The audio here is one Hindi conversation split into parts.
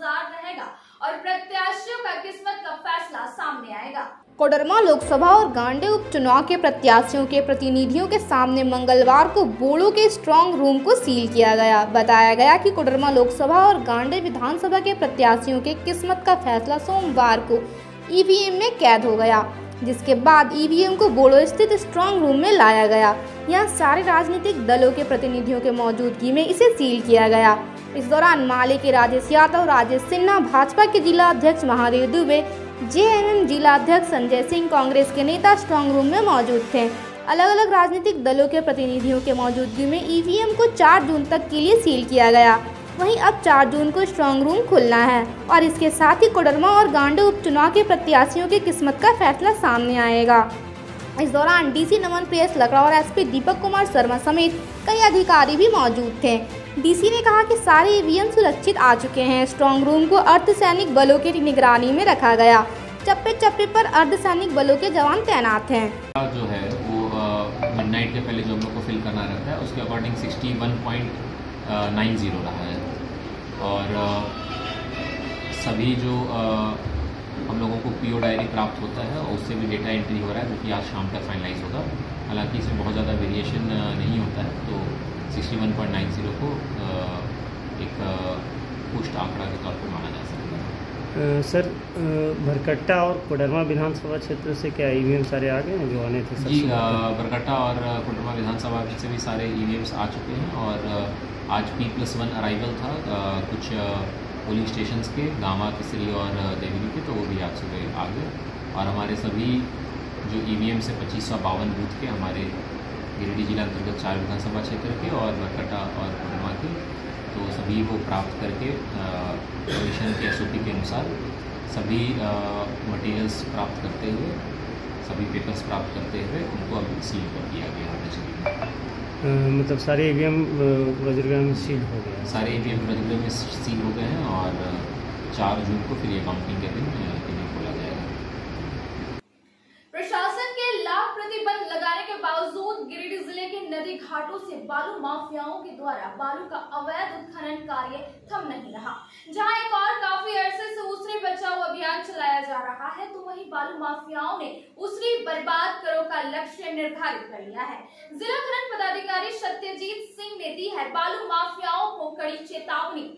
इंतज़ार रहेगा और प्रत्याशियों का किस्मत का फैसला सामने आएगा। कोडरमा लोकसभा और गांडे उपचुनाव के प्रत्याशियों के प्रतिनिधियों के सामने मंगलवार को बोड़ो के स्ट्रांग रूम को सील किया गया। बताया गया कि कोडरमा लोकसभा और गांडे विधानसभा के प्रत्याशियों के किस्मत का फैसला सोमवार को ईवीएम में कैद हो गया। जिसके बाद ईवीएम को बोड़ो स्थित स्ट्रांग रूम में लाया गया। यहाँ सारे राजनीतिक दलों के प्रतिनिधियों के मौजूदगी में इसे सील किया गया। इस दौरान माले के राजेश यादव, राजेश सिन्हा, भाजपा के जिला अध्यक्ष महादेव दुबे जेएमएम जिला अध्यक्ष संजय सिंह, कांग्रेस के नेता स्ट्रांग रूम में मौजूद थे। अलग अलग राजनीतिक दलों के प्रतिनिधियों के मौजूदगी में ईवीएम को 4 जून तक के लिए सील किया गया। वहीं अब 4 जून को स्ट्रांग रूम खुलना है और इसके साथ ही कोडरमा और गांडे उपचुनाव के प्रत्याशियों की किस्मत का फैसला सामने आएगा। इस दौरान डीसी नमन प्रियस लकड़ा और एसपी दीपक कुमार शर्मा समेत कई अधिकारी भी मौजूद थे। डीसी ने कहा कि सारे ईवीएम सुरक्षित आ चुके हैं। स्ट्रॉन्ग रूम को अर्धसैनिक बलों की निगरानी में रखा गया। चप्पे चप्पे पर अर्धसैनिक बलों के जवान तैनात हैं। जो है, वो के पहले जो हम लोग को फिल करना रहता है, उसके according sixty one point nine zero रहा है। और सभी जो हम लोगों को पीओ डायरी प्राप्त होता है और उससे भी डेटा एंट्री हो रहा है जो कि आज शाम तक फाइनलाइज होगा। हालाँकि इसमें बहुत ज़्यादा वेरिएशन नहीं होता है तो sixty one point nine zero को एक पुष्ट आंकड़ा के तौर पर माना जा सकता है। सर भरकट्टा और कोडरमा विधानसभा क्षेत्र से क्या ई सारे आ गए हैं जो आने थे जी भरकट्टा और कोडरमा विधानसभा से भी सारे ई आ चुके हैं और आज पी प्लस वन अराइवल था आ, कुछ पोलिंग स्टेशन के गामा किसरी और देवरी के तो वो भी आज सुबह आ गए। और हमारे सभी जो ई e से पच्चीस सौ बावन बूथ के हमारे गिरिडीह जिला अंतर्गत चार विधानसभा क्षेत्र के और बरकटा और पूर्णिमा के तो सभी को प्राप्त करके कमीशन के एसओपी के अनुसार सभी मटेरियल्स प्राप्त करते हुए सभी पेपर्स प्राप्त करते हुए उनको अब सील कर दिया गया है। मतलब सारे ई वी वज्रग्राम में सील हो गए सारे ई वी वज्रग्राम में सील हो गए हैं और चार जून को फिर ये काउंटिंग के दिन इन्हें खोला जाएगा प्रशासन के लाभ प्रतिबंध लगाने के बावजूद गिरिडीह ज़िले के नदी घाटों से बालू माफियाओं के द्वारा बालू का अवैध उत्खनन कार्य थम नहीं रहा। जहाँ एक और काफ़ी अरसे से उसरी बचाओ अभियान चलाया जा रहा है तो वहीं बालू माफियाओं ने उसरी बर्बाद करो का लक्ष्य निर्धारित कर लिया है। जिला खनन पदाधिकारी सत्यजीत सिंह ने दी है, बालू माफियाओं को कड़ी चेतावनी।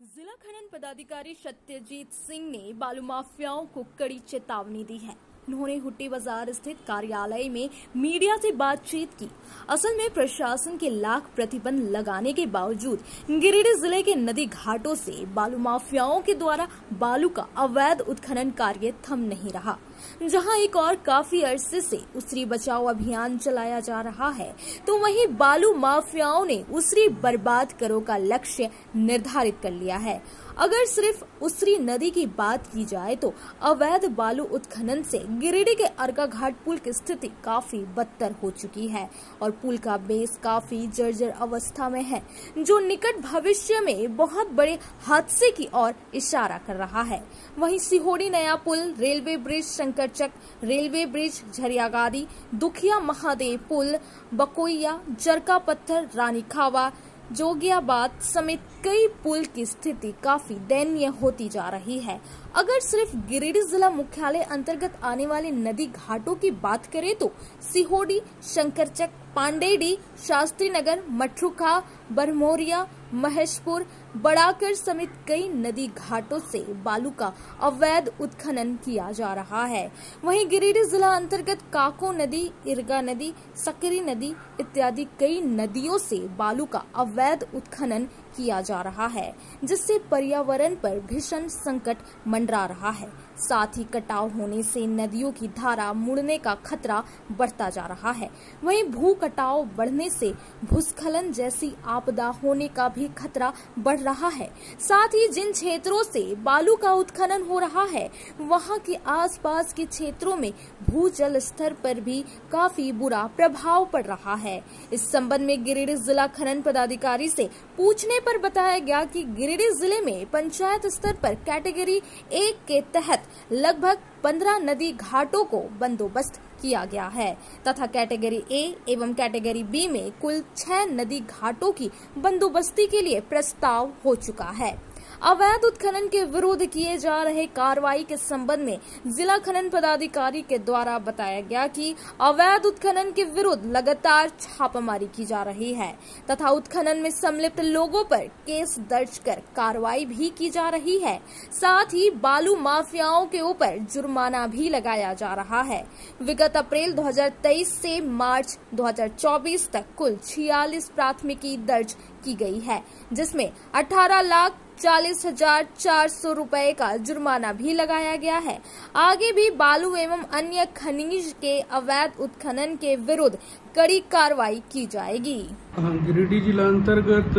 जिला खनन पदाधिकारी सत्यजीत सिंह ने बालू माफियाओं को कड़ी चेतावनी दी है। उन्होंने हुट्टी बाज़ार स्थित कार्यालय में मीडिया से बातचीत की। असल में प्रशासन के लाख प्रतिबंध लगाने के बावजूद गिरिडीह ज़िले के नदी घाटों से बालू माफियाओं के द्वारा बालू का अवैध उत्खनन कार्य थम नहीं रहा। जहाँ एक और काफ़ी अरसे से उसरी बचाओ अभियान चलाया जा रहा है तो वहीं बालू माफियाओं ने उसरी बर्बाद करो का लक्ष्य निर्धारित कर लिया है। अगर सिर्फ़ उसरी नदी की बात की जाए तो अवैध बालू उत्खनन से गिरिडीह के अर्का घाट पुल की स्थिति काफ़ी बदतर हो चुकी है और पुल का बेस काफ़ी जर्जर अवस्था में है, जो निकट भविष्य में बहुत बड़े हादसे की ओर इशारा कर रहा है। वहीं सिहोड़ी नया पुल, railway bridge, Shankarchak, railway bridge, Jhariyagadi, Dukhiya Mahadev पुल, बकोइया, जरका पत्थर रानी खावा जोगियाबाद समेत कई पुल की स्थिति काफ़ी दयनीय होती जा रही है। अगर सिर्फ़ गिरिडीह जिला मुख्यालय अंतर्गत आने वाले नदी घाटों की बात करें तो सिहोडी, शंकरचक, पांडेडी, शास्त्री नगर मठरुखा बरमोरिया, महेशपुर बड़ाकर समेत कई नदी घाटों से बालू का अवैध उत्खनन किया जा रहा है। वहीं गिरिडीह जिला अंतर्गत काको नदी, इरगा नदी, सकरी नदी इत्यादि कई नदियों से बालू का अवैध उत्खनन किया जा रहा है, जिससे पर्यावरण पर भीषण संकट मंडरा रहा है। साथ ही कटाव होने से नदियों की धारा मुड़ने का खतरा बढ़ता जा रहा है। वहीं भू कटाव बढ़ने से भूस्खलन जैसी आपदा होने का भी खतरा बढ़ रहा है। साथ ही जिन क्षेत्रों से बालू का उत्खनन हो रहा है, वहाँ के आसपास के क्षेत्रों में भू जल स्तर पर भी काफ़ी बुरा प्रभाव पड़ रहा है। इस संबंध में गिरिडीह जिला खनन पदाधिकारी से पूछने पर बताया गया कि गिरिडीह ज़िले में पंचायत स्तर पर कैटेगरी एक के तहत लगभग 15 नदी घाटों को बंदोबस्त किया गया है। तथा कैटेगरी ए एवं कैटेगरी बी में कुल छह नदी घाटों की बंदोबस्ती के लिए प्रस्ताव हो चुका है। अवैध उत्खनन के विरुद्ध किए जा रहे कार्रवाई के संबंध में जिला खनन पदाधिकारी के द्वारा बताया गया कि अवैध उत्खनन के विरुद्ध लगातार छापामारी की जा रही है, तथा उत्खनन में सम्मिलित लोगों पर केस दर्ज कर कार्रवाई भी की जा रही है। साथ ही बालू माफियाओं के ऊपर जुर्माना भी लगाया जा रहा है। विगत अप्रैल 2023 से मार्च 2024 तक कुल 46 प्राथमिकी दर्ज की गई है, जिसमें 18 लाख चालीस हज़ार चार सौ रूपए का जुर्माना भी लगाया गया है। आगे भी बालू एवं अन्य खनिज के अवैध उत्खनन के विरुद्ध कड़ी कार्रवाई की जाएगी। हाँ गिरिडीह जिला अंतर्गत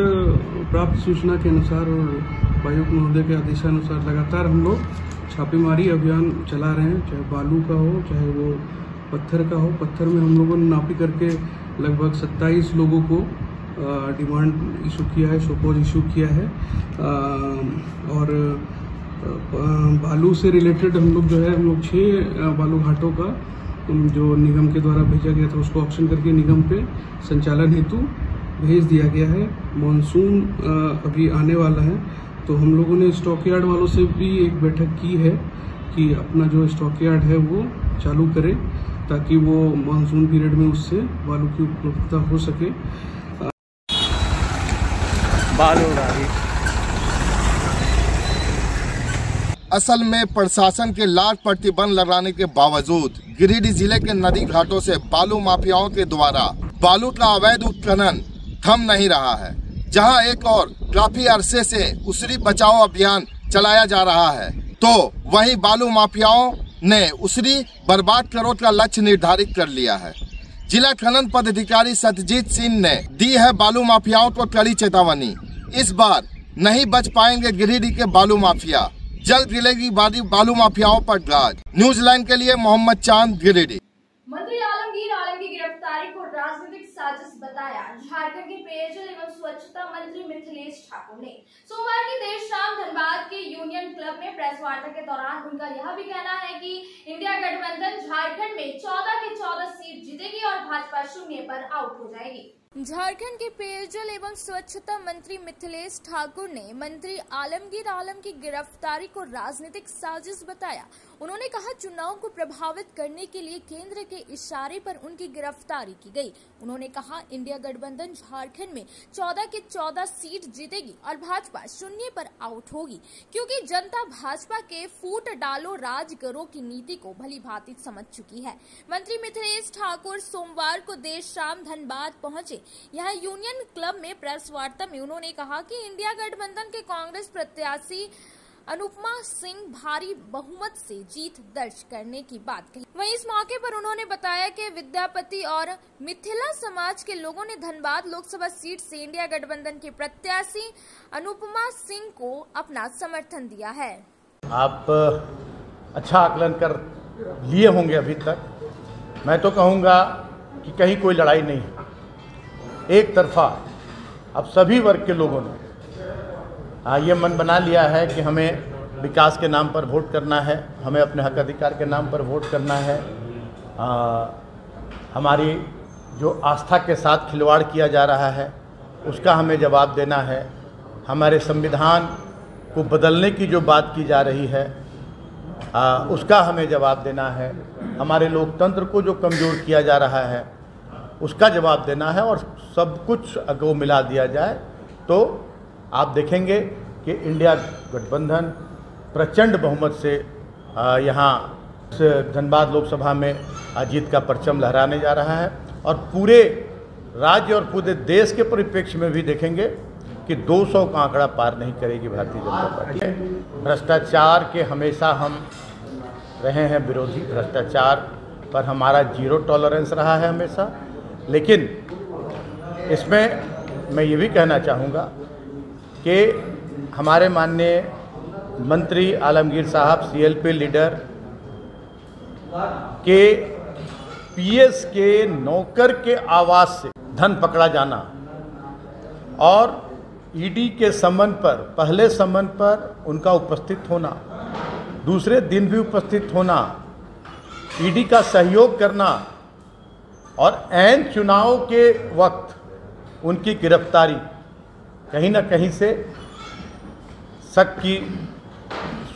प्राप्त सूचना के अनुसार और महोदय के आदेशानुसार लगातार हम लोग छापेमारी अभियान चला रहे हैं, चाहे बालू का हो, चाहे वो पत्थर का हो। पत्थर में हम लोगों ने नापी करके लगभग 27 लोगों को डिमांड इशू किया है शोपोज इशू किया है। और बालू से रिलेटेड हम लोग जो है, हम लोग छः बालू घाटों का जो निगम के द्वारा भेजा गया था, उसको ऑप्शन करके निगम पे संचालन हेतु भेज दिया गया है। मानसून अभी आने वाला है। तो हम लोगों ने स्टॉक यार्ड वालों से भी एक बैठक की है कि अपना जो स्टॉक यार्ड है वो चालू करें, ताकि वो मानसून पीरियड में उससे बालू की उपलब्धता हो सके। बाल उड़ा असल में प्रशासन के लाख प्रतिबंध लगाने के बावजूद गिरिडीह ज़िले के नदी घाटों से बालू माफियाओं के द्वारा बालू का अवैध उत्खनन थम नहीं रहा है, जहाँ एक और काफ़ी अरसे से उसरी बचाओ अभियान चलाया जा रहा है। तो वहीं बालू माफियाओं ने उसरी बर्बाद करो का लक्ष्य निर्धारित कर लिया है। जिला खनन पदाधिकारी सत्यजीत सिंह ने दी है बालू माफियाओं को कड़ी चेतावनी। इस बार नहीं बच पाएँगे गिरिडीह के बालू माफिया। जल्द गिलेगी बालू माफियाओं पर गाज। न्यूज़ लाइन के लिए मोहम्मद चाँद, गिरिडीह। मंत्री आलमगीर आलम की गिरफ्तारी को राजनीतिक साजिश बताया। झारखंड के पेयजल एवं स्वच्छता मंत्री मिथिलेश ठाकुर ने। सोमवार की देर शाम धनबाद के यूनियन क्लब में प्रेस वार्ता के दौरान उनका यह भी कहना है कि इंडिया गठबंधन झारखंड में 14 के 14 सीट जीतेगी और भाजपा शून्य पर आउट हो जाएगी। झारखंड के पेयजल एवं स्वच्छता मंत्री मिथिलेश ठाकुर ने मंत्री आलमगीर आलम की गिरफ्तारी को राजनीतिक साजिश बताया। उन्होंने कहा, चुनाव को प्रभावित करने के लिए केंद्र के इशारे पर उनकी गिरफ्तारी की गई। उन्होंने कहा, इंडिया गठबंधन झारखंड में 14 के 14 सीट जीतेगी और भाजपा शून्य पर आउट होगी, क्योंकि जनता भाजपा के फूट डालो राज करो की नीति को भली भांति समझ चुकी है। मंत्री मिथिलेश ठाकुर सोमवार को देर शाम धनबाद पहुँचे। यहाँ यूनियन क्लब में प्रेस वार्ता में उन्होंने कहा कि इंडिया गठबंधन के कांग्रेस प्रत्याशी अनुपमा सिंह भारी बहुमत से जीत दर्ज करने की बात कही। वहीं इस मौके पर उन्होंने बताया कि विद्यापति और मिथिला समाज के लोगों ने धनबाद लोकसभा सीट से इंडिया गठबंधन के प्रत्याशी अनुपमा सिंह को अपना समर्थन दिया है। आप अच्छा आकलन कर लिए होंगे अभी तक। मैं तो कहूँगा कि कहीं कोई लड़ाई नहीं एक तरफा अब सभी वर्ग के लोगों ने ये मन बना लिया है कि हमें विकास के नाम पर वोट करना है हमें अपने हक अधिकार के नाम पर वोट करना है। आ, हमारी जो आस्था के साथ खिलवाड़ किया जा रहा है उसका हमें जवाब देना है। हमारे संविधान को बदलने की जो बात की जा रही है आ, उसका हमें जवाब देना है। हमारे लोकतंत्र को जो कमज़ोर किया जा रहा है उसका जवाब देना है और सब कुछ अगर मिला दिया जाए तो आप देखेंगे कि इंडिया गठबंधन प्रचंड बहुमत से यहाँ धनबाद लोकसभा में जीत का परचम लहराने जा रहा है। और पूरे राज्य और पूरे देश के परिप्रेक्ष्य में भी देखेंगे कि 200 का आंकड़ा पार नहीं करेगी भारतीय जनता पार्टी। भ्रष्टाचार के हमेशा हम रहे हैं विरोधी। भ्रष्टाचार पर हमारा ज़ीरो टॉलरेंस रहा है हमेशा। लेकिन इसमें मैं ये भी कहना चाहूँगा कि हमारे माननीय मंत्री आलमगीर साहब सीएलपी लीडर, के पीएस के नौकर के आवास से धन पकड़ा जाना और ईडी के सम्मन पर, पहले सम्मन पर उनका उपस्थित होना, दूसरे दिन भी उपस्थित होना ईडी का सहयोग करना और एन चुनाव के वक्त उनकी गिरफ्तारी कहीं ना कहीं से शक की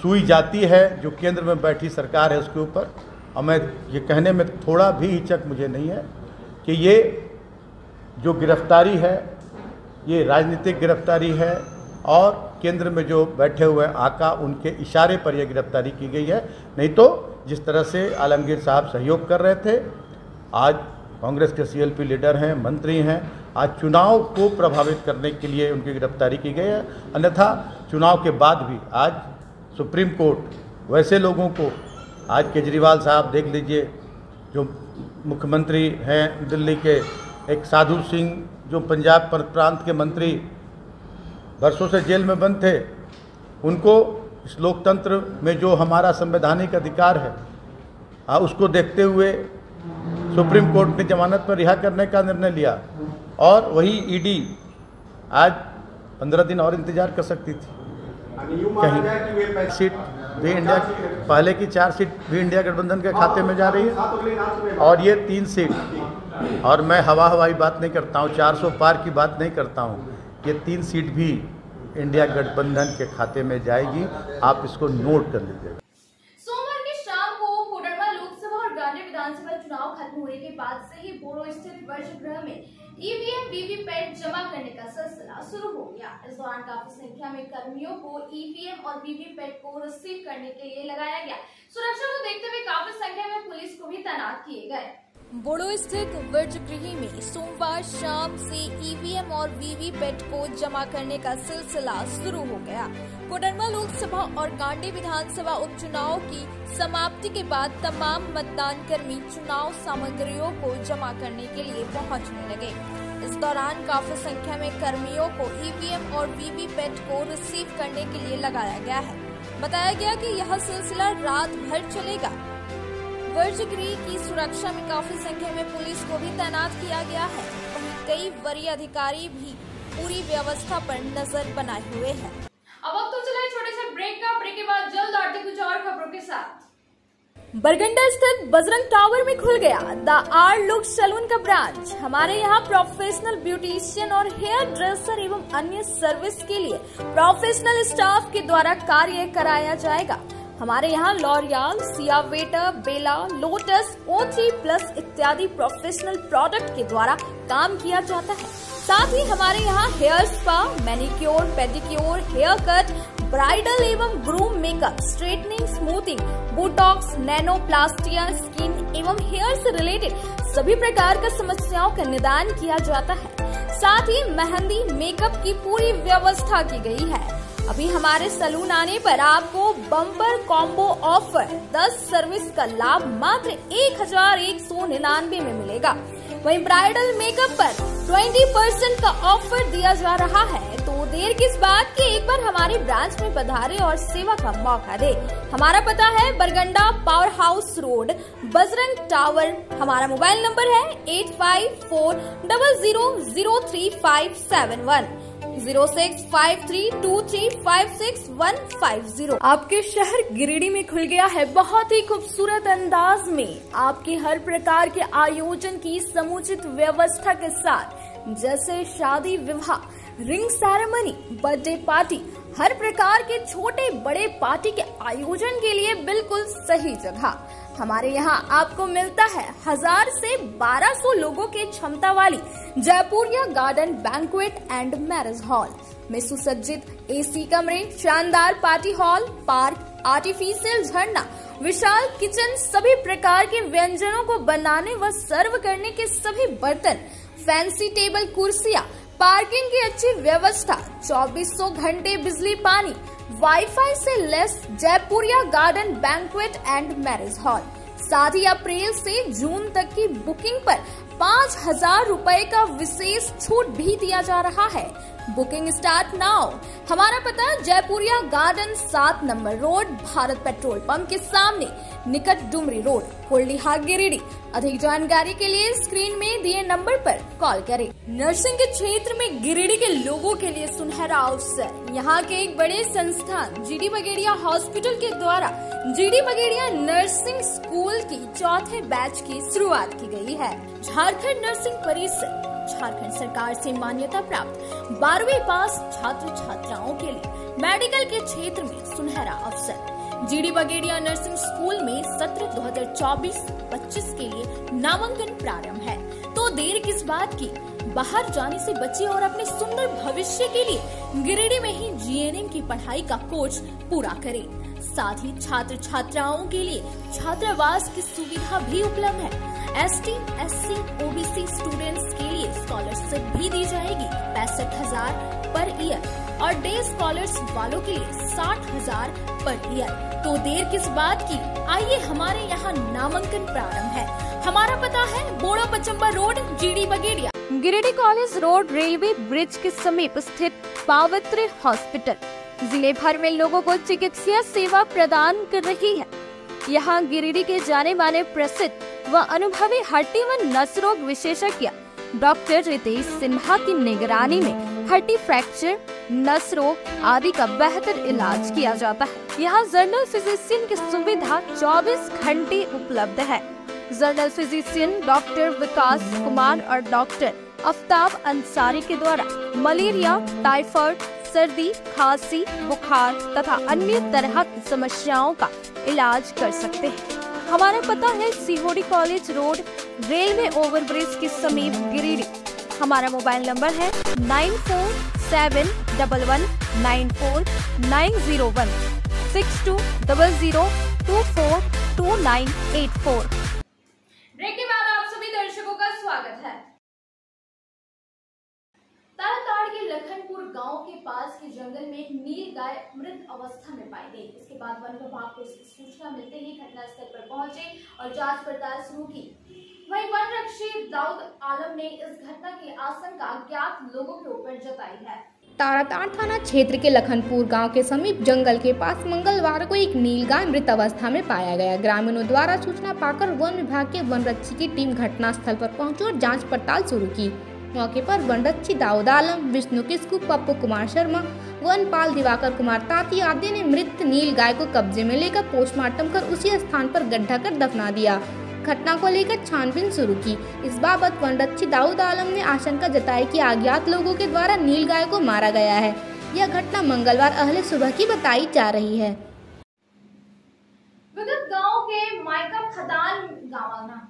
सुई जाती है, जो केंद्र में बैठी सरकार है उसके ऊपर। और मैं ये कहने में थोड़ा भी हिचक मुझे नहीं है कि ये जो गिरफ्तारी है, ये राजनीतिक गिरफ्तारी है और केंद्र में जो बैठे हुए आका, उनके इशारे पर यह गिरफ्तारी की गई है। नहीं तो जिस तरह से आलमगीर साहब सहयोग कर रहे थे, आज कांग्रेस के सीएलपी लीडर हैं मंत्री हैं। आज चुनाव को प्रभावित करने के लिए उनकी गिरफ्तारी की गई है। अन्यथा चुनाव के बाद भी आज सुप्रीम कोर्ट वैसे लोगों को आज केजरीवाल साहब देख लीजिए जो मुख्यमंत्री हैं दिल्ली के एक साधु सिंह जो पंजाब प्रांत के मंत्री वर्षों से जेल में बंद थे उनको इस लोकतंत्र में जो हमारा संवैधानिक अधिकार है आ, उसको देखते हुए सुप्रीम कोर्ट ने जमानत पर रिहा करने का निर्णय लिया और वही ईडी आज पंद्रह दिन और इंतज़ार कर सकती थी। कहीं सीट भी इंडिया पहले की चार सीट भी इंडिया गठबंधन के खाते में जा रही है। और ये तीन सीट। और मैं हवा हवाई बात नहीं करता हूँ 400 पार की बात नहीं करता हूँ। ये तीन सीट भी इंडिया गठबंधन के खाते में जाएगी। आप इसको नोट कर लीजिएगा सोमवार की शाम को कोडरमा लोकसभा और गांधी विधानसभा चुनाव खत्म होने के बाद से ही बोरो स्थित वर्ष गृह में ईवीएम वीवीपैट जमा करने का सिलसिला शुरू हो गया। इस दौरान काफ़ी संख्या में कर्मियों को ईवीएम और वीवीपैट को रिसीव करने के लिए लगाया गया। सुरक्षा को देखते हुए काफ़ी संख्या में पुलिस को भी तैनात किए गए। बोड़ो स्थित वर्जगृह में सोमवार शाम से ईवीएम और वीवीपैट को जमा करने का सिलसिला शुरू हो गया। कोडरमा लोकसभा और कांडी विधानसभा उपचुनाव की समाप्ति के बाद तमाम मतदान कर्मी चुनाव सामग्रियों को जमा करने के लिए पहुँचने लगे। इस दौरान काफ़ी संख्या में कर्मियों को ईवीएम और वीवीपैट को रिसीव करने के लिए लगाया गया है। बताया गया कि यह सिलसिला रात भर चलेगा। वर्जगृह की सुरक्षा में काफ़ी संख्या में पुलिस को भी तैनात किया गया है। वहीं कई वरीय अधिकारी भी पूरी व्यवस्था पर नज़र बनाए हुए हैं। अब अब तो चले छोटे से ब्रेक का। ब्रेक के बाद जल्द आते कुछ और खबरों के साथ। बरगंडा स्थित बजरंग टावर में खुल गया द आर लुक सलून का ब्रांच। हमारे यहाँ प्रोफेशनल ब्यूटिशियन और हेयर ड्रेसर एवं अन्य सर्विस के लिए प्रोफेशनल स्टाफ के द्वारा कार्य कराया जाएगा। हमारे यहाँ लॉरियल सियावेटर बेला लोटस ओ थ्री प्लस इत्यादि प्रोफेशनल प्रोडक्ट के द्वारा काम किया जाता है। साथ ही हमारे यहाँ hair spa manicure pedicure hair cut bridal एवं groom makeup straightening smoothing botox nanoplastia skin एवं हेयर से रिलेटेड सभी प्रकार का समस्याओं का निदान किया जाता है। साथ ही मेहंदी मेकअप की पूरी व्यवस्था की गई है। अभी हमारे सलून आने पर आपको बम्पर कॉम्बो ऑफ़र 10 सर्विस का लाभ मात्र एक हज़ार एक सौ निन्यानवे में मिलेगा। वहीं ब्राइडल मेकअप पर 20 परसेंट का ऑफ़र दिया जा रहा है। तो देर किस बात की एक बार हमारी ब्रांच में पधारे और सेवा का मौका दे। हमारा पता है Barganda power house road, Bajrang tower. हमारा मोबाइल नंबर है eight five four double zero zero three five seven one. Zero six five three two three five six one five zero. आपके शहर गिरिडीह में खुल गया है बहुत ही खूबसूरत अंदाज में। आपके हर प्रकार के आयोजन की समुचित व्यवस्था के साथ, जैसे शादी विवाह, रिंग सेरेमनी, बर्थडे पार्टी, हर प्रकार के छोटे बड़े पार्टी के आयोजन के लिए बिल्कुल सही जगह। हमारे यहाँ आपको मिलता है हज़ार से 1200 लोगों के क्षमता वाली Jaipuria garden banquet and marriage hall में सुसज्जित एसी कमरे, शानदार पार्टी हॉल पार्क आर्टिफिशियल झरना, विशाल किचन सभी प्रकार के व्यंजनों को बनाने व सर्व करने के सभी बर्तन फैंसी टेबल कुर्सियाँ पार्किंग की अच्छी व्यवस्था 2400 घंटे बिजली पानी वाईफाई से less Jaipuria garden banquet and marriage hall साथ ही अप्रैल से जून तक की बुकिंग पर पाँच हज़ार रूपए का विशेष छूट भी दिया जा रहा है। बुकिंग स्टार्ट नाउ हमारा पता जयपुरिया गार्डन सात number road, Bharat petrol pump के सामने, निकट डुमरी रोड होल्डीहा गिरिडीह अधिक जानकारी के लिए स्क्रीन में दिए नंबर पर कॉल करें। नर्सिंग के क्षेत्र में गिरिडीह के लोगों के लिए सुनहरा अवसर। यहाँ के एक बड़े संस्थान जीडी बगेड़िया हॉस्पिटल के द्वारा जीडी बगेड़िया नर्सिंग स्कूल की चौथे बैच की शुरुआत की गई है। झारखंड नर्सिंग परिषद झारखंड सरकार से मान्यता प्राप्त बारहवीं पास छात्र छात्राओं के लिए मेडिकल के क्षेत्र में सुनहरा अवसर। जीडी बगेड़िया नर्सिंग स्कूल में सत्र 2024-25 के लिए नामांकन प्रारंभ है। तो देर किस बात की? बाहर जाने से बचे और अपने सुंदर भविष्य के लिए गिरिडीह में ही जीएनएम की पढ़ाई का कोर्स पूरा करें। साथ ही छात्र छात्राओं के लिए छात्रावास की सुविधा भी उपलब्ध है। S T S C OBC students के लिए स्कॉलरशिप भी दी जाएगी पैंसठ हज़ार पर ईयर और डे स्कॉलर्स वालों के लिए साठ हज़ार पर ईयर तो देर किस बात की? आइए हमारे यहाँ नामांकन प्रारंभ है। हमारा पता है Boda Pachamba road GD Bagediya. Giridih college road railway bridge के समीप स्थित पावित्र हॉस्पिटल। ज़िले भर में लोगों को चिकित्सा सेवा प्रदान कर रही है। यहाँ गिरिडीह के जाने माने प्रसिद्ध व अनुभवी हड्डी व नस रोग विशेषज्ञ, डॉक्टर रितेश सिन्हा की निगरानी में हड्डी फ्रैक्चर नस रोग आदि का बेहतर इलाज किया जाता है। यहाँ जर्नल फिजिशियन की सुविधा 24 घंटे उपलब्ध है। General physician doctor Vikas Kumar और डॉक्टर अफ्ताब अंसारी के द्वारा मलेरिया, टाइफाइड, सर्दी, खांसी, बुखार तथा अन्य तरह की समस्याओं का इलाज कर सकते हैं। हमारा पता है Sihodi college road, railway overbridge के समीप गिरिडीह। हमारा मोबाइल नंबर है nine four seven double one nine four nine zero one, six two double zero two four two nine eight four. Break के बाद आप सभी दर्शकों का स्वागत है ताराताड़ के लखनपुर गाँव के पास के जंगल में नील गाय मृत अवस्था में पाई गई। इसके बाद वन विभाग को इसकी सूचना मिलते ही घटनास्थल पर पहुँचे और जाँच पड़ताल शुरू की। वहीं वन रक्षी दाऊद आलम ने इस घटना की आशंका अज्ञात लोगों के ऊपर जताई है। तारातार थाना क्षेत्र के लखनपुर गाँव के समीप जंगल के पास मंगलवार को एक नीलगाय मृत अवस्था में पाया गया। ग्रामीणों द्वारा सूचना पाकर वन विभाग के वन रक्षी की टीम घटनास्थल पर पहुँची और जाँच पड़ताल शुरू की। मौके पर रक्षी दाऊद आलम, विष्णु किस्कू, पप्पू कुमार शर्मा, वनपाल दिवाकर कुमार ताती आदि ने मृत नील गाय को कब्जे में लेकर पोस्टमार्टम कर उसी स्थान पर गड्ढा कर दफना दिया। घटना को लेकर छानबीन शुरू की। इस बाबत वनरक्षी दाऊद आलम ने आशंका जताई कि अज्ञात लोगों के द्वारा नील गाय को मारा गया है। यह घटना मंगलवार अहले सुबह की बताई जा रही है। गाँव के मायका खदान गावाना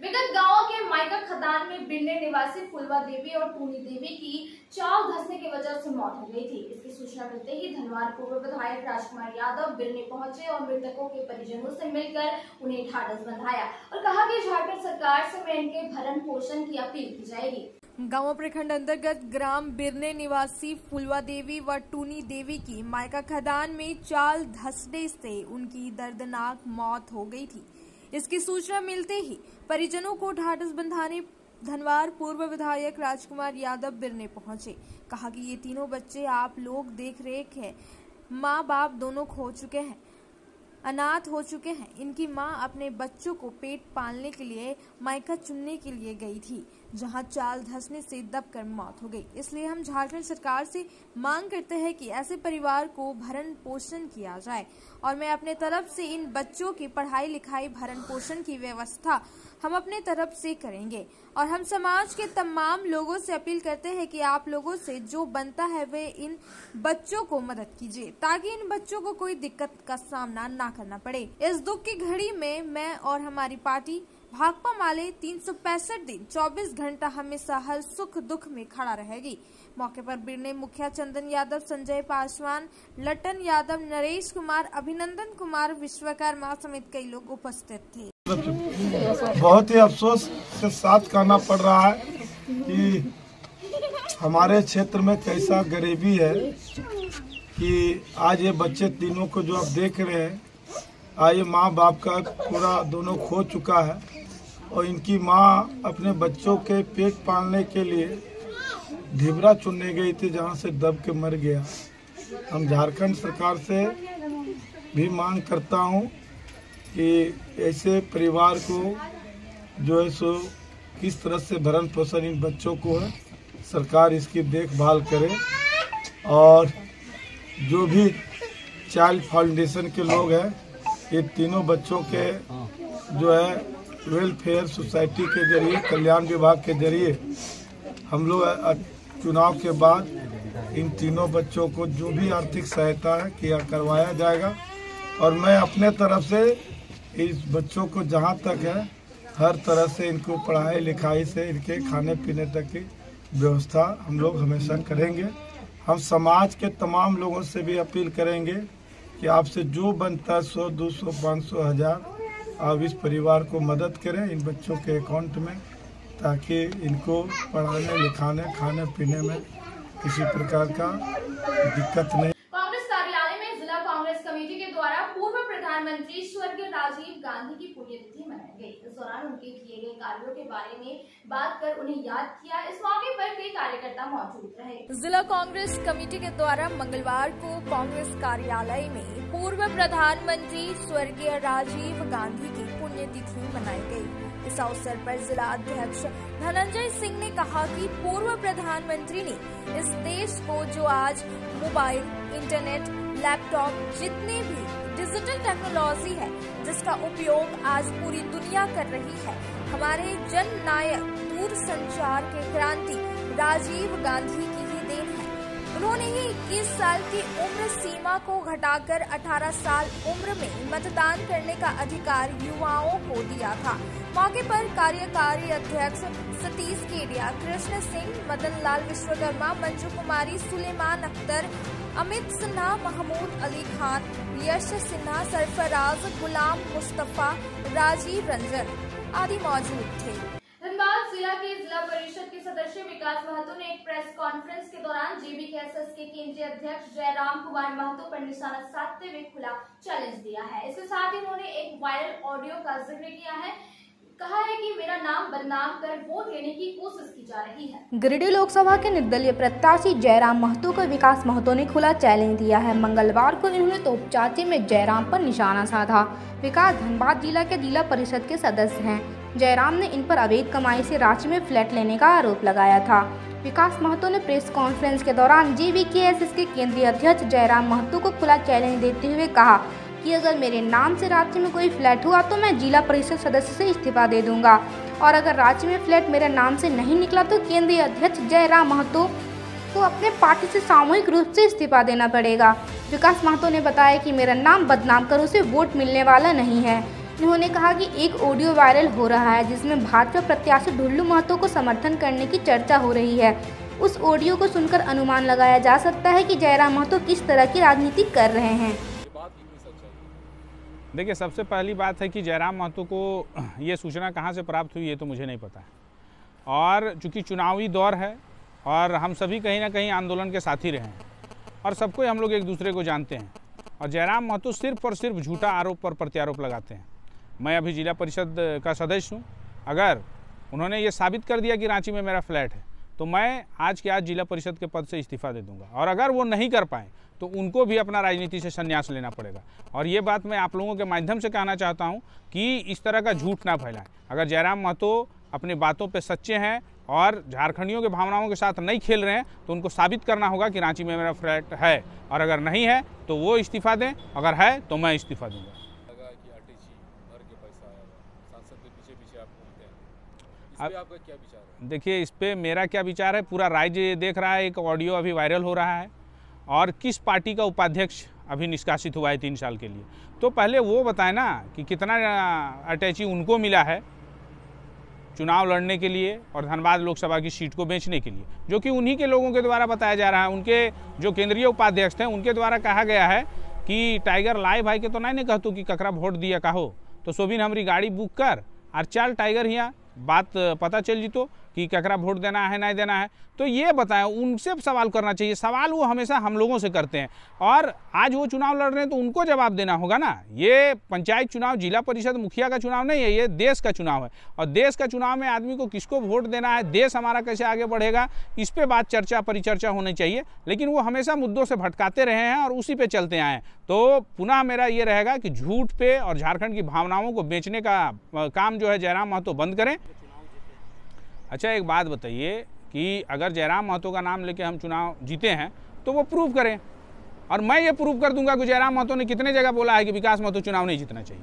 विगत गाँव के माइका खदान में बिन्ने निवासी फुलवा देवी और टूनी देवी की चाव धसने की वजह से मौत हो गई थी। इसकी सूचना मिलते ही धनवार पूर्व विधायक राजकुमार यादव बिरने पहुँचे और मृतकों के परिजनों से मिलकर उन्हें ढाढ़स बंधाया और कहा कि झारखंड सरकार से मैं इनके भरण पोषण की अपील की जाएगी। गाँव प्रखंड अंतर्गत ग्राम बिरने निवासी फुलवा देवी व टूनी देवी की मायका खदान में चाल धसने से उनकी दर्दनाक मौत हो गई थी। इसकी सूचना मिलते ही परिजनों को ढाटस बंधाने धनवार पूर्व विधायक राजकुमार यादव बिरने पहुँचे। कहा कि ये तीनों बच्चे आप लोग देख रेख है। माँ बाप दोनों खो चुके हैं। अनाथ हो चुके हैं। इनकी माँ अपने बच्चों को पेट पालने के लिए मायका चुनने के लिए गई थी। जहाँ चाल धसने से दबकर मौत हो गई। इसलिए हम झारखंड सरकार से मांग करते हैं कि ऐसे परिवार को भरण पोषण किया जाए। और मैं अपने तरफ़ से इन बच्चों की पढ़ाई लिखाई, भरण पोषण की व्यवस्था हम अपने तरफ़ से करेंगे। और हम समाज के तमाम लोगों से अपील करते हैं कि आप लोगों से जो बनता है वे इन बच्चों को मदद कीजिए, ताकि इन बच्चों को कोई दिक्कत का सामना ना करना पड़े। इस दुख की घड़ी में मैं और हमारी पार्टी भाकपा माले तीन सौ पैंसठ दिन 24 घंटा हमेशा हर सुख दुख में खड़ा रहेगी। मौके पर बिरने मुखिया चंदन यादव, संजय पासवान, लटन यादव, नरेश कुमार, अभिनंदन कुमार विश्वकर्मा समेत कई लोग उपस्थित थे। बहुत ही अफसोस के साथ कहना पड़ रहा है कि हमारे क्षेत्र में कैसा गरीबी है कि आज ये बच्चे तीनों को जो आप देख रहे हैं, आज ये माँ बाप का पूरा दोनों खो चुका है। और इनकी माँ अपने बच्चों के पेट पालने के लिए ढिबरा चुनने गई थी, जहाँ से दब के मर गया। हम झारखंड सरकार से भी मांग करता हूँ कि ऐसे परिवार को जो है सो किस तरह से भरण पोषण इन बच्चों को है, सरकार इसकी देखभाल करे। और जो भी चाइल्ड फाउंडेशन के लोग हैं, ये तीनों बच्चों के जो है वेलफेयर सोसाइटी के ज़रिए, कल्याण विभाग के ज़रिए हम लोग चुनाव के बाद इन तीनों बच्चों को जो भी आर्थिक सहायता है किया करवाया जाएगा। और मैं अपने तरफ़ से इस बच्चों को जहाँ तक है, हर तरह से इनको पढ़ाई लिखाई से इनके खाने पीने तक की व्यवस्था हम लोग हमेशा करेंगे। हम समाज के तमाम लोगों से भी अपील करेंगे कि आपसे जो बनता है, सौ, दो सौ, पाँच सौ, हज़ार आप इस परिवार को मदद करें इन बच्चों के अकाउंट में, ताकि इनको पढ़ाने, लिखाने, खाने, पीने में किसी प्रकार का दिक्कत नहीं कांग्रेस कार्यालय में जिला कांग्रेस कमेटी के द्वारा पूर्व प्रधानमंत्री स्वर्गीय राजीव गांधी की पुण्यतिथि मनाई गई। इस दौरान उनके किए गए कार्यों के बारे में बात कर उन्हें याद किया। इस मौके पर कई कार्यकर्ता मौजूद रहे। जिला कांग्रेस कमेटी के द्वारा मंगलवार को कांग्रेस कार्यालय में पूर्व प्रधानमंत्री स्वर्गीय राजीव गांधी की पुण्यतिथि मनाई गई। इस अवसर पर जिला अध्यक्ष धनंजय सिंह ने कहा कि पूर्व प्रधानमंत्री ने इस देश को जो आज मोबाइल, इंटरनेट, लैपटॉप जितने भी डिजिटल टेक्नोलॉजी है, जिसका उपयोग आज पूरी दुनिया कर रही है। हमारे जन नायक दूर संचार के क्रांति राजीव गांधी की ही देन है। उन्होंने ही 21 साल की उम्र सीमा को घटाकर 18 साल उम्र में मतदान करने का अधिकार युवाओं को दिया था। मौके पर कार्यकारी अध्यक्ष सतीश केडिया, कृष्ण सिंह मदन लाल विश्वकर्मा, मंजू कुमारी, सुलेमान अख्तर अमित सिन्हा, महमूद अली खान, यश सिन्हा, सरफराज, गुलाम मुस्तफ़ा, राजीव रंजन आदि मौजूद थे। धनबाद जिला के जिला परिषद के सदस्य विकास महतो ने एक प्रेस कॉन्फ्रेंस के दौरान जेबीकेएसएस के केंद्रीय अध्यक्ष जयराम कुमार महतो पर निशाना साधते हुए खुला चैलेंज दिया है। इसके साथ ही उन्होंने एक वायरल ऑडियो का ज़िक्र किया है। कहा है कि मेरा नाम बदनाम कर वोट लेने की कोशिश की जा रही है। गिरिडीह लोकसभा के निर्दलीय प्रत्याशी जयराम महतो को विकास महतो ने खुला चैलेंज दिया है। मंगलवार को इन्होंने तोपचाची में जयराम पर निशाना साधा। विकास धनबाद जिला के जिला परिषद के सदस्य हैं। जयराम ने इन पर अवैध कमाई से रांची में फ्लैट लेने का आरोप लगाया था। विकास महतो ने प्रेस कॉन्फ्रेंस के दौरान जीवीकेएसएस के केंद्रीय अध्यक्ष जयराम महतो को खुला चैलेंज देते हुए कहा कि अगर मेरे नाम से राज्य में कोई फ्लैट हुआ तो मैं जिला परिषद सदस्य से इस्तीफा दे दूँगा। और अगर राज्य में फ्लैट मेरे नाम से नहीं निकला तो केंद्रीय अध्यक्ष जयराम महतो को अपने पार्टी से सामूहिक रूप से इस्तीफा देना पड़ेगा। विकास महतो ने बताया कि मेरा नाम बदनाम कर उसे वोट मिलने वाला नहीं है। उन्होंने कहा कि एक ऑडियो वायरल हो रहा है, जिसमें भाजपा प्रत्याशी ढुल्लू महतो को समर्थन करने की चर्चा हो रही है। उस ऑडियो को सुनकर अनुमान लगाया जा सकता है कि जयराम महतो किस तरह की राजनीति कर रहे हैं। देखिए, सबसे पहली बात है कि जयराम महतो को ये सूचना कहाँ से प्राप्त हुई, ये तो मुझे नहीं पता है। और चूँकि चुनावी दौर है और हम सभी कहीं ना कहीं आंदोलन के साथी रहे हैं और सबको हम लोग एक दूसरे को जानते हैं और जयराम महतो सिर्फ़ और सिर्फ़ झूठा आरोप पर प्रत्यारोप लगाते हैं। मैं अभी जिला परिषद का सदस्य हूँ। अगर उन्होंने ये साबित कर दिया कि रांची में मेरा फ्लैट है तो मैं आज के आज जिला परिषद के पद से इस्तीफा दे दूँगा। और अगर वो नहीं कर पाए तो उनको भी अपना राजनीति से संन्यास लेना पड़ेगा। और ये बात मैं आप लोगों के माध्यम से कहना चाहता हूँ कि इस तरह का झूठ ना फैलाएँ। अगर जयराम महतो अपनी बातों पे सच्चे हैं और झारखंडियों के भावनाओं के साथ नहीं खेल रहे हैं तो उनको साबित करना होगा कि रांची में मेरा फ्लैट है। और अगर नहीं है तो वो इस्तीफा दें। अगर है तो मैं इस्तीफा दूँगा। देखिए इस पर मेरा क्या विचार है? पूरा राज्य देख रहा है एक ऑडियो अभी वायरल हो रहा है। और किस पार्टी का उपाध्यक्ष अभी निष्कासित हुआ है तीन साल के लिए? तो पहले वो बताए ना कि कितना अटैची उनको मिला है चुनाव लड़ने के लिए और धनबाद लोकसभा की सीट को बेचने के लिए, जो कि उन्हीं के लोगों के द्वारा बताया जा रहा है। उनके जो केंद्रीय उपाध्यक्ष थे उनके द्वारा कहा गया है कि टाइगर लाए भाई के तो नहीं कहतू कि ककरा वोट दिया कहो तो सोबिन हमारी गाड़ी बुक कर और चल टाइगर यहाँ बात पता चल जीतो। कि ककरा वोट देना है, नहीं देना है। तो ये बताएँ, उनसे सवाल करना चाहिए। सवाल वो हमेशा हम लोगों से करते हैं। और आज वो चुनाव लड़ रहे हैं तो उनको जवाब देना होगा ना। ये पंचायत चुनाव, जिला परिषद मुखिया का चुनाव नहीं है, ये देश का चुनाव है। और देश का चुनाव में आदमी को किसको वोट देना है, देश हमारा कैसे आगे बढ़ेगा, इस पर बात चर्चा परिचर्चा होनी चाहिए। लेकिन वो हमेशा मुद्दों से भटकाते रहे हैं और उसी पर चलते आए तो पुनः मेरा ये रहेगा कि झूठ पे और झारखंड की भावनाओं को बेचने का काम जो है जयराम महतो बंद करें। अच्छा एक बात बताइए कि अगर जयराम महतो का नाम लेके हम चुनाव जीते हैं तो वो प्रूव करें। और मैं ये प्रूव कर दूँगा कि जयराम महतो ने कितने जगह बोला है कि विकास महतो चुनाव नहीं जीतना चाहिए।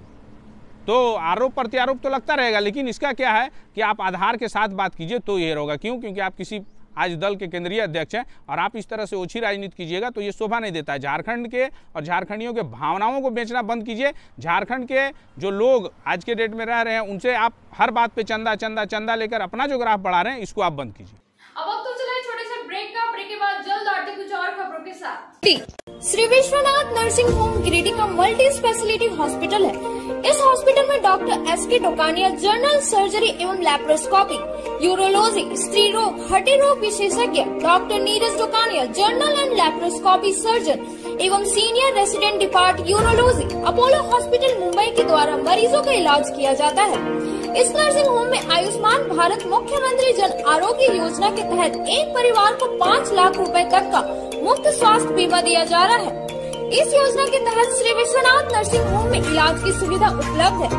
तो आरोप प्रत्यारोप तो लगता रहेगा, लेकिन इसका क्या है कि आप आधार के साथ बात कीजिए तो ये होगा क्यों? क्योंकि आप किसी आज दल के केंद्रीय अध्यक्ष हैं और आप इस तरह से ओछी राजनीति कीजिएगा तो ये शोभा नहीं देता है। झारखंड के और झारखंडियों के भावनाओं को बेचना बंद कीजिए। झारखंड के जो लोग आज के डेट में रह रहे हैं, उनसे आप हर बात पे चंदा चंदा चंदा लेकर अपना जो ग्राफ बढ़ा रहे हैं, इसको आप बंद कीजिए। अब अब तो चले छोटे से ब्रेक का। ब्रेक के बाद जल्द आते कुछ और खबरों साथ। श्री विश्वनाथ नर्सिंग होम गिरिडीह का मल्टी स्पेशलिटी हॉस्पिटल है। इस हॉस्पिटल में doctor S K Tokaniya general surgery एवं लैप्रोस्कोपी यूरोलॉजी स्त्री रोग, हड्डी रोग विशेषज्ञ doctor Neeraj Tokaniya general and laparoscopy surgeon एवं senior resident depart urology Apollo hospital Mumbai के द्वारा मरीजों का इलाज किया जाता है। इस नर्सिंग होम में आयुष्मान भारत मुख्यमंत्री जन आरोग्य योजना के तहत एक परिवार को पाँच लाख रुपए तक का मुफ़्त स्वास्थ्य बीमा दिया जा रहा है। इस योजना के तहत श्री विश्वनाथ नर्सिंग होम में इलाज की सुविधा उपलब्ध है।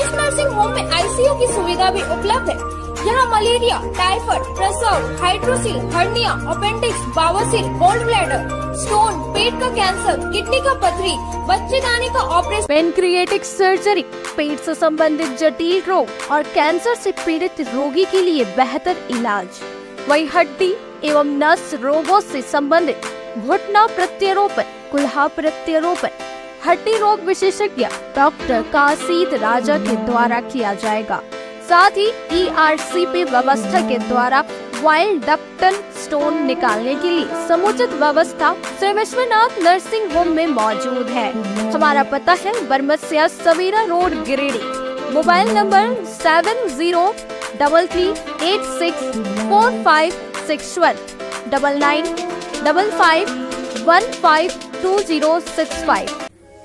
इस नर्सिंग होम में आईसीयू की सुविधा भी उपलब्ध है। यहाँ मलेरिया, टाइफाइड, प्रसव, हाइड्रोसिल, हर्निया, अपेंडिक्स, बावसिल, गोल्ड ब्लैडर, स्टोन, पेट का कैंसर, किडनी का पथरी बच्चेदानी का ऑपरेशन। पेनक्रिएटिक सर्जरी, पेट से संबंधित जटिल रोग और कैंसर से पीड़ित रोगी के लिए बेहतर इलाज। वही हड्डी एवं नस रोगों से संबंधित घुटना प्रत्यारोपण, कुल्हा प्रत्यारोपण। हड्डी रोग विशेषज्ञ डॉक्टर काशीद राजा के द्वारा किया जाएगा। साथ ही ईआरसीपी व्यवस्था के द्वारा वाइल्ड डक्टल स्टोन निकालने के लिए समुचित व्यवस्था श्री विश्वनाथ नर्सिंग होम में मौजूद है। हमारा पता है Baramsiya Savera road Giridih. Mobile number seven zero double three eight six four five six one double nine double five one five two zero six five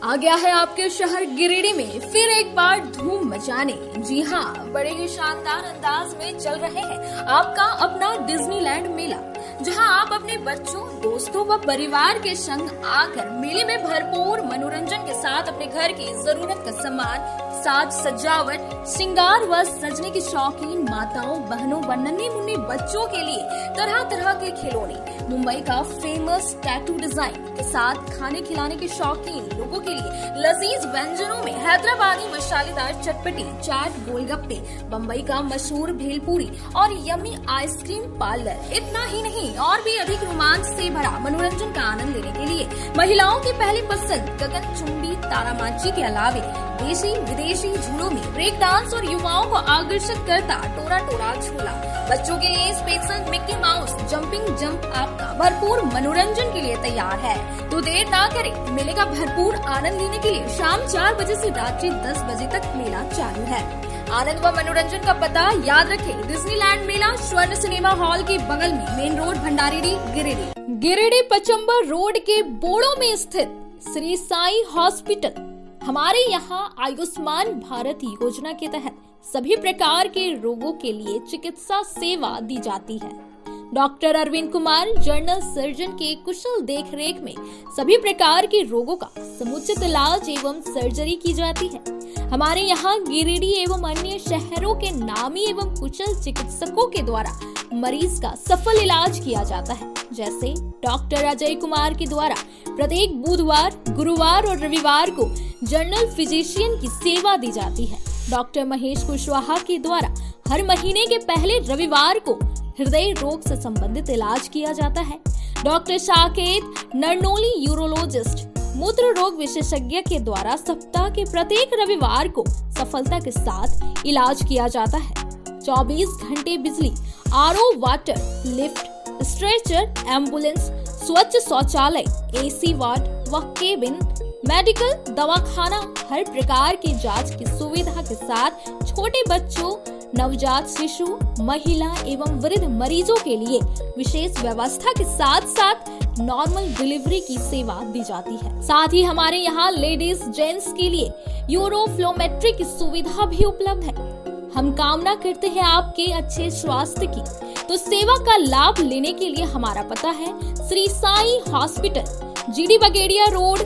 आ गया है आपके शहर गिरिडीह में, फिर एक बार धूम मचाने। जी हाँ बड़े ही शानदार अंदाज में चल रहे हैं आपका अपना डिज्नीलैंड मेला। जहाँ आप अपने बच्चों, दोस्तों व परिवार के संग आकर मेले में भरपूर मनोरंजन के साथ अपने घर की ज़रूरत का सामान, साज सजावट, श्रृंगार व सजने की शौकीन माताओं, बहनों व नन्हे मुन्ने बच्चों के लिए तरह तरह के खिलौने। मुंबई का फ़ेमस टैटू डिज़ाइन के साथ खाने खिलाने के शौकीन लोगों के लिए लजीज व्यंजनों में हैदराबादी मसालेदार चटपटी, चाट गोलगप्पे बम्बई का मशहूर भेलपूरी और यमी आइसक्रीम पार्लर। इतना ही नहीं और भी अधिक रोमांच से भरा मनोरंजन का आनंद लेने के लिए महिलाओं की पहली पसंद गगन, चुंबी, तारामाची के अलावे देशी, विदेशी झूलों में ब्रेक डांस और युवाओं को आकर्षित करता टोरा टोरा झूला। बच्चों के लिए special Mickey Mouse, jumping jump आपका भरपूर मनोरंजन के लिए तैयार है। तो देर ना करें, मेले का भरपूर आनंद लेने के लिए शाम चार बजे से रात्रि दस बजे तक मेला चालू है। आनंद व मनोरंजन का पता याद रखें डिज्नीलैंड मेला स्वर्ण सिनेमा हॉल के बगल में, main road, Bhandaridih, Giridih. Giridih Pachamba road के बोड़ो में स्थित श्री साई हॉस्पिटल, हमारे यहाँ आयुष्मान भारत योजना के तहत सभी प्रकार के रोगों के लिए चिकित्सा सेवा दी जाती है। Doctor Arvind Kumar general surgeon के कुशल देखरेख में सभी प्रकार के रोगों का समुचित इलाज एवं सर्जरी की जाती है। हमारे यहाँ गिरिडीह एवं अन्य शहरों के नामी एवं कुशल चिकित्सकों के द्वारा मरीज़ का सफल इलाज किया जाता है। जैसे डॉक्टर अजय कुमार के द्वारा प्रत्येक बुधवार, गुरुवार और रविवार को जर्नल फिजिशियन की सेवा दी जाती है। डॉक्टर महेश कुशवाहा के द्वारा हर महीने के पहले रविवार को हृदय रोग से संबंधित इलाज किया जाता है। डॉक्टर साकेत नरनोली यूरोलॉजिस्ट, मूत्र रोग विशेषज्ञ के द्वारा सप्ताह के प्रत्येक रविवार को सफलता के साथ इलाज किया जाता है। 24 घंटे बिजली RO water, lift, stretcher, ambulance, स्वच्छ शौचालय, एसी वार्ड व केबिन, मेडिकल, दवाखाना, हर प्रकार की जाँच की सुविधा के साथ छोटे बच्चों नवजात शिशु, महिला एवं वृद्ध मरीजों के लिए विशेष व्यवस्था के साथ साथ नॉर्मल डिलीवरी की सेवा दी जाती है। साथ ही हमारे यहाँ लेडीज़ जेंट्स के लिए यूरोफ्लोमेट्री की सुविधा भी उपलब्ध है। हम कामना करते हैं आपके अच्छे स्वास्थ्य की। तो सेवा का लाभ लेने के लिए हमारा पता है, Shri Sai hospital GD Bagaria road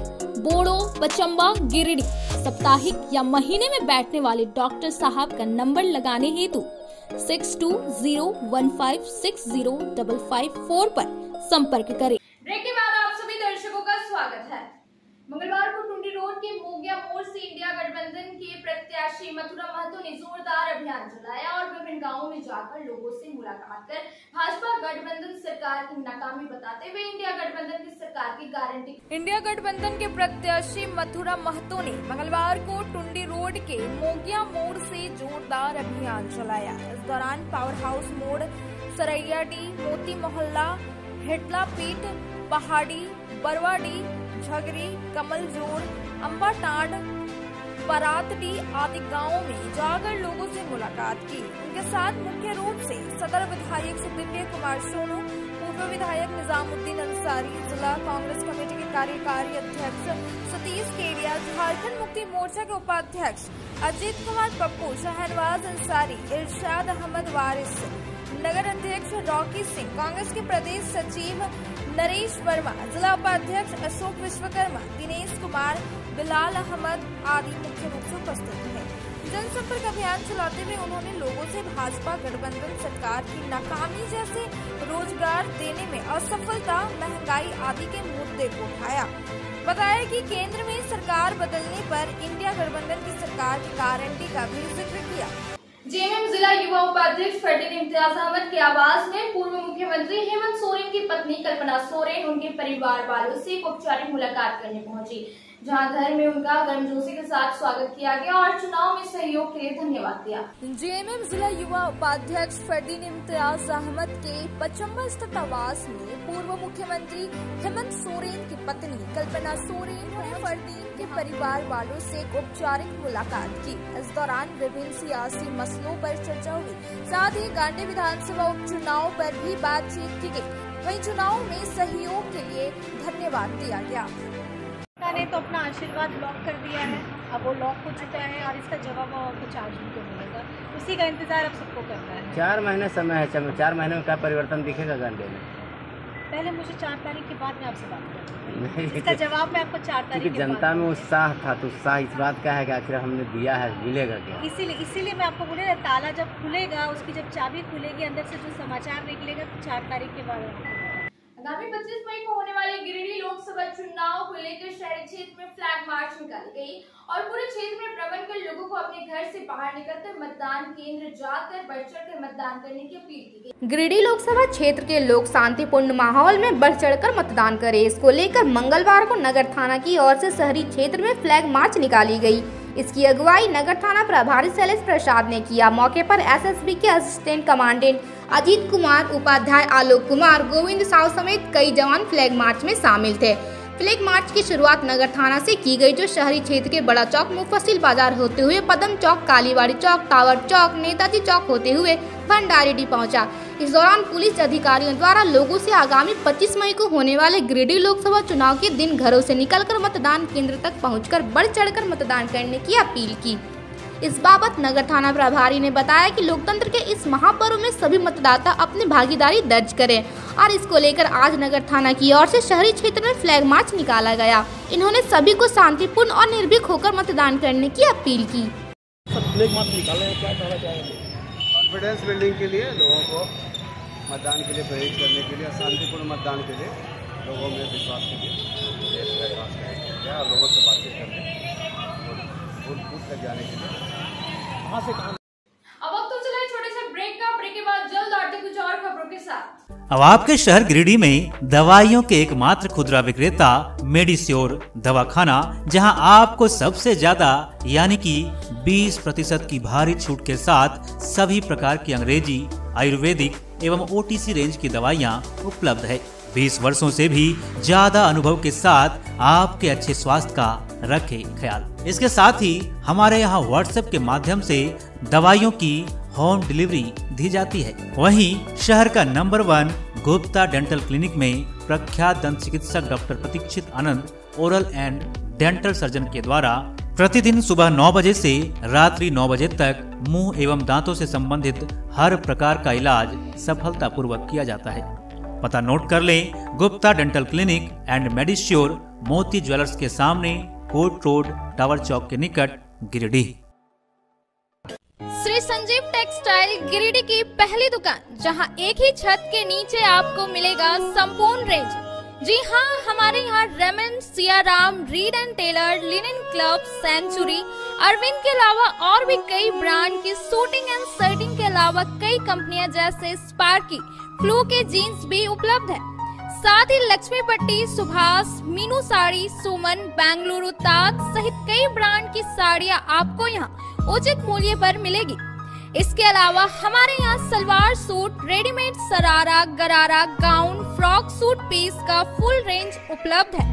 बोड़ो बचम्बा गिरिडीह। साप्ताहिक या महीने में बैठने वाले डॉक्टर साहब का नंबर लगाने हेतु six two zero one five six zero double five four पर संपर्क करें। ब्रेक के बाद आप सभी दर्शकों का स्वागत है। मंगलवार को टुंडी रोड के मोगिया मोड़ से इंडिया गठबंधन के प्रत्याशी मथुरा महतो ने जोरदार अभियान चलाया और विभिन्न गाँवों में जाकर लोगों से मुलाकात कर भाजपा गठबंधन सरकार की नाकामी बताते हुए इंडिया गठबंधन की सरकार की गारंटी। इंडिया गठबंधन के प्रत्याशी मथुरा महतो ने मंगलवार को टुंडी रोड के मोगिया मोड़ से जोरदार अभियान चलाया। इस दौरान पावर हाउस मोड़ सरैयाडी मोती मोहल्ला, हिटला पीठ पहाड़ी, बरवाडी झगरी कमलजोड़ अम्बाटांड परातडी आदि गाँवों में जाकर लोगों से मुलाकात की। उनके साथ मुख्य रूप से सदर विधायक सुदीप्य कुमार सोनू, पूर्व विधायक निजामुद्दीन अंसारी, जिला कांग्रेस कमेटी के कार्यकारी अध्यक्ष सतीश केडिया, झारखंड मुक्ति मोर्चा के उपाध्यक्ष अजीत कुमार पप्पू शहनवाज अंसारी, इरशाद अहमद वारिस, नगर अध्यक्ष रॉकी सिंह, कांग्रेस के प्रदेश सचिव नरेश वर्मा, जिला उपाध्यक्ष अशोक विश्वकर्मा, दिनेश कुमार, बिलाल अहमद आदि मुख्य रूप से उपस्थित थे जनसंपर्क अभियान चलाते हुए उन्होंने लोगों से भाजपा गठबंधन सरकार की नाकामी जैसे रोज़गार देने में असफलता, महँगाई आदि के मुद्दे को उठाया। बताया कि केंद्र में सरकार बदलने पर इंडिया गठबंधन की सरकार की गारंटी का भी ज़िक्र किया। जेएमएम जिला युवा उपाध्यक्ष फेडरिक इम्तियाज़ अहमद के आवास में पूर्व मुख्यमंत्री हेमंत सोरेन की पत्नी कल्पना सोरेन, उनके परिवार वालों से औपचारिक मुलाकात करने पहुँची। जहाँ घर में उनका गर्मजोशी के साथ स्वागत किया गया और चुनाव में सहयोग के लिए धन्यवाद दिया। जेएमएम जिला युवा उपाध्यक्ष फरदीन इम्तियाज़ अहमद के पचम्बा स्थित आवास में पूर्व मुख्यमंत्री हेमंत सोरेन की पत्नी कल्पना सोरेन ने फरदीन के परिवार वालों से औपचारिक मुलाकात की। इस दौरान विभिन्न सियासी मसलों पर चर्चा हुई। साथ ही गांधी विधानसभा उपचुनाव पर भी बातचीत की गई। वहीं चुनाव में सहयोग के लिए धन्यवाद दिया गया। सरकार ने तो अपना आशीर्वाद लॉक कर दिया है। अब वो लॉक हो चुका है और इसका जवाब कुछ आज को मिलेगा। उसी का इंतज़ार अब सबको करना है। चार महीने समय है चलो चार महीने में क्या परिवर्तन दिखेगा गांधी में? पहले मुझे चार तारीख के बाद में आपसे बात करूँ इसका जवाब मैं आपको चार तारीख के जनता में उत्साह था तो उत्साह इस बात का है कि आखिर हमने दिया है मिलेगा क्या? इसीलिए इसीलिए मैं आपको बोले ताला जब खुलेगा उसकी जब चाबी खुलेगी अंदर से जो समाचार निकलेगा तो चार तारीख के बाद। आगामी 25 मई को होने वाले गिरिडीह लोकसभा चुनाव को लेकर शहरी क्षेत्र में फ्लैग मार्च निकाली गई। और पूरे क्षेत्र में भ्रमण कर लोगों को अपने घर से बाहर निकलकर मतदान केंद्र जाकर बढ़ चढ़कर मतदान करने की अपील की गई। गिरिडीह लोकसभा क्षेत्र के लोग शांतिपूर्ण माहौल में बढ़ चढ़कर मतदान करे। इसको लेकर मंगलवार को नगर थाना की ओर से शहरी क्षेत्र में फ्लैग मार्च निकाली गई इसकी अगुवाई नगर थाना प्रभारी शैलेश प्रसाद ने किया। मौके पर एसएसबी के असिस्टेंट कमांडेंट अजीत कुमार, उपाध्याय आलोक कुमार, गोविंद साव समेत कई जवान फ्लैग मार्च में शामिल थे। फ्लैग मार्च की शुरुआत नगर थाना से की गई, जो शहरी क्षेत्र के बड़ा चौक मुफसिल बाज़ार होते हुए पदम चौक, कालीबाड़ी चौक, टावर चौक, नेताजी चौक होते हुए भंडारीडी पहुँचा। इस दौरान पुलिस अधिकारियों द्वारा लोगों से आगामी 25 मई को होने वाले गिरिडीह लोकसभा चुनाव के दिन घरों से निकलकर मतदान केंद्र तक पहुंचकर बढ़ चढ़कर मतदान करने की अपील की। इस बाबत नगर थाना प्रभारी ने बताया कि लोकतंत्र के इस महापर्व में सभी मतदाता अपनी भागीदारी दर्ज करें और इसको लेकर आज नगर थाना की ओर से शहरी क्षेत्र में फ्लैग मार्च निकाला गया। इन्होंने सभी को शांतिपूर्ण और निर्भीक होकर मतदान करने की अपील की। कॉन्फिडेंस बिल्डिंग के लिए लोगों को मतदान के लिए प्रेरित करने के लिए शांतिपूर्ण मतदान के लिए लोगों में विश्वास के लिए देश का विकास करने के लिए और लोगों से बातचीत करने और बूथ तक जाने के लिए। कहाँ से कहाँ अब वक्त तो चला छोटे से ब्रेक का ब्रेक के बाद जल्द आते कुछ और खबरों के साथ। अब आपके शहर गिरिडीह में दवाइयों के एकमात्र खुदरा विक्रेता मेडिस्योर दवाखाना जहाँ आपको सबसे ज़्यादा यानी कि 20 प्रतिशत की भारी छूट के साथ सभी प्रकार की अंग्रेज़ी आयुर्वेदिक एवं ओटीसी रेंज की दवाइयाँ उपलब्ध है। 20 वर्षों से भी ज़्यादा अनुभव के साथ आपके अच्छे स्वास्थ्य का रखे ख्याल। इसके साथ ही हमारे यहाँ व्हाट्सएप के माध्यम से दवाइयों की होम डिलीवरी दी जाती है। वहीं शहर का number one Gupta dental clinic में प्रख्यात दंत चिकित्सक doctor Pratikshit Anand oral and dental surgeon के द्वारा प्रतिदिन सुबह 9 बजे से रात्रि 9 बजे तक मुँह एवं दांतों से संबंधित हर प्रकार का इलाज सफलतापूर्वक किया जाता है। पता नोट कर लें, Gupta dental clinic and medisure Moti jewellers के सामने कोर्ट रोड, टावर चौक के निकट गिरिडीह। श्री संजीव टेक्सटाइल गिरिडीह की पहली दुकान, जहाँ एक ही छत के नीचे आपको मिलेगा संपूर्ण रेंज जी हाँ हमारे यहाँ Raymond Siyaram Reid and Taylor linen club century Arvind के अलावा और भी कई ब्रांड की सूटिंग एंड शर्टिंग के अलावा कई कंपनियाँ जैसे स्पार्की फ्लू के जीन्स भी उपलब्ध है। साथ ही लक्ष्मी पट्टी, सुभाष, मीनू साड़ी, सुमन, बेंगलुरु ताज सहित कई ब्रांड की साड़ियाँ आपको यहाँ उचित मूल्य पर मिलेगी। इसके अलावा हमारे यहाँ salwar suit, readymade sharara, gharara, gown, frock suit piece का फुल रेंज उपलब्ध है।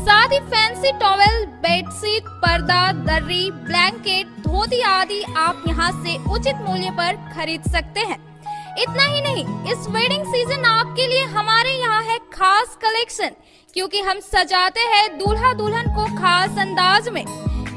साथ ही फैंसी टॉवेल, बेडशीट, पर्दा, दर्री, ब्लैंकेट, धोती आदि आप यहाँ से उचित मूल्य पर खरीद सकते हैं। इतना ही नहीं, इस वेडिंग सीज़न आपके लिए हमारे यहाँ है खास कलेक्शन क्योंकि हम सजाते हैं दूल्हा दुल्हन को खास अंदाज में।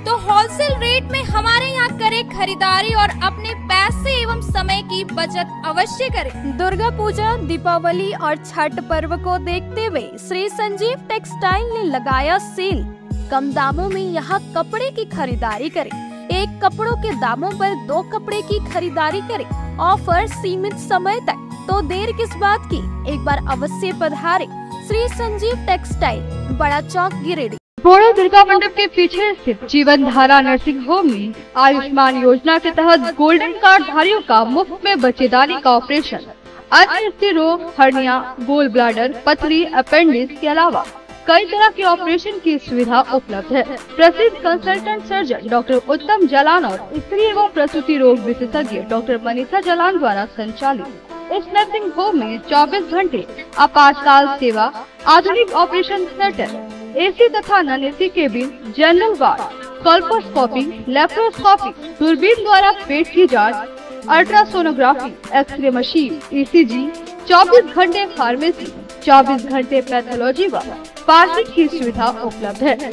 तो होलसेल रेट में हमारे यहाँ करें खरीदारी और अपने पैसे एवं समय की बचत अवश्य करें। दुर्गा पूजा, दीपावली और छठ पर्व को देखते हुए श्री संजीव टेक्सटाइल ने लगाया सेल। कम दामों में यहाँ कपड़े की खरीदारी करें। एक कपड़ों के दामों पर दो कपड़े की खरीदारी करें। ऑफ़र सीमित समय तक। तो देर किस बात की? एक बार अवश्य पधारे। श्री संजीव टेक्सटाइल, बड़ा चौक गिरेडी बोड़ा दुर्गा मंडप के पीछे स्थित जीवन धारा नर्सिंग होम में आयुष्मान योजना के तहत गोल्डन कार्ड धारियों का मुफ़्त में बच्चेदानी का ऑपरेशन। अन्य रोग हर्निया, गोल ब्लाडर, पथरी, अपेंडिक्स के अलावा। कई तरह के ऑपरेशन की सुविधा उपलब्ध है। प्रसिद्ध कंसल्टेंट सर्जन डॉक्टर उत्तम जलान और स्त्री एवं प्रसूति रोग विशेषज्ञ डॉक्टर मनीषा जलान द्वारा संचालित इस नर्सिंग होम में 24 घंटे आपातकाल सेवा, आधुनिक ऑपरेशन थिएटर एसी तथा non AC cabin general ward colposcopy laparoscopy दूरबीन द्वारा पेट की जाँच अल्ट्रासोनोग्राफी एक्सरे मशीन ईसीजी 24 घंटे फार्मेसी 24 घंटे पैथोलॉजी व पार्किंग की सुविधा उपलब्ध है।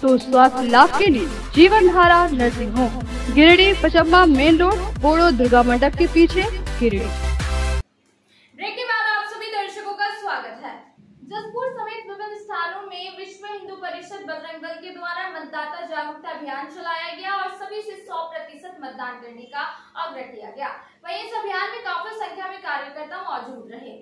तो स्वास्थ्य लाभ के लिए Jeevan Dhara nursing home, Giridih Pachamba main road, Bodo Durga mandap के पीछे गिरिडीह। परिषद के द्वारा मतदाता जागरूकता अभियान चलाया गया और सभी से 100 प्रतिशत मतदान करने का आग्रह किया गया। वहीं इस अभियान में काफ़ी संख्या में कार्यकर्ता मौजूद रहे।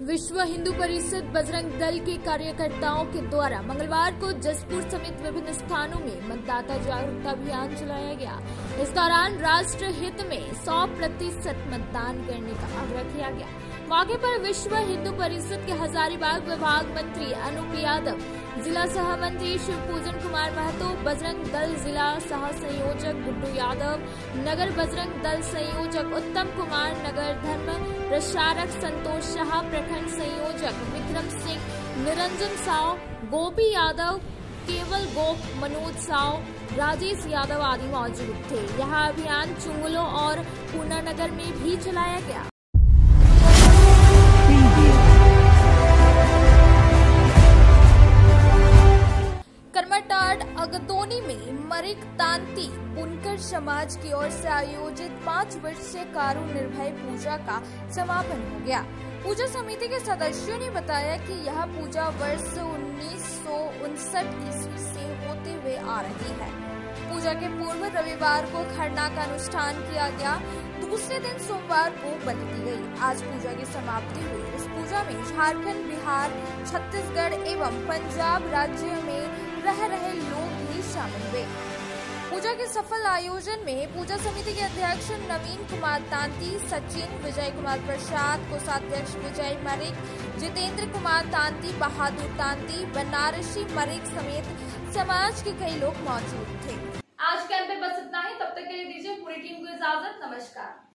विश्व हिंदू परिषद बजरंग दल के कार्यकर्ताओं के द्वारा मंगलवार को जसपुर समेत विभिन्न स्थानों में मतदाता जागरूकता अभियान चलाया गया। इस दौरान राष्ट्र हित में 100 प्रतिशत मतदान करने का आग्रह किया गया। मौके पर विश्व हिंदू परिषद के हजारीबाग विभाग मंत्री अनूप यादव, जिला सह मंत्री शिव पूजन कुमार महतो, बजरंग दल जिला सह संयोजक गुड्डू यादव, नगर बजरंग दल संयोजक उत्तम कुमार, नगर धर्म प्रसारक संतोष शाह, प्रखंड संयोजक विक्रम सिंह, निरंजन साव, गोपी यादव, केवल गोप मनोज साव, राजेश यादव आदि मौजूद थे। यह अभियान चुंगलो और पूना नगर में भी चलाया गया। मरिक तांती बुनकर समाज की ओर से आयोजित पाँच वर्षीय कारू निर्भय पूजा का समापन हो गया। पूजा समिति के सदस्यों ने बताया कि यह पूजा वर्ष उन्नीस सौ उनसठ ईस्वी से होते हुए आ रही है। पूजा के पूर्व रविवार को खरना का अनुष्ठान किया गया। दूसरे दिन सोमवार को बलि दी गई। आज पूजा की समाप्ति हुई। इस पूजा में झारखंड, बिहार, छत्तीसगढ़ एवं पंजाब राज्य में रह रहे लोग भी शामिल हुए। पूजा के सफल आयोजन में पूजा समिति के अध्यक्ष नवीन कुमार तांती, सचिन विजय कुमार प्रसाद, कोषाध्यक्ष विजय मरिक, जितेंद्र कुमार तांती, बहादुर तांती, बनारसी मरिक समेत समाज के कई लोग मौजूद थे। आज के में बस इतना ही। तब तक के लिए दीजिए पूरी टीम को इजाज़त। नमस्कार।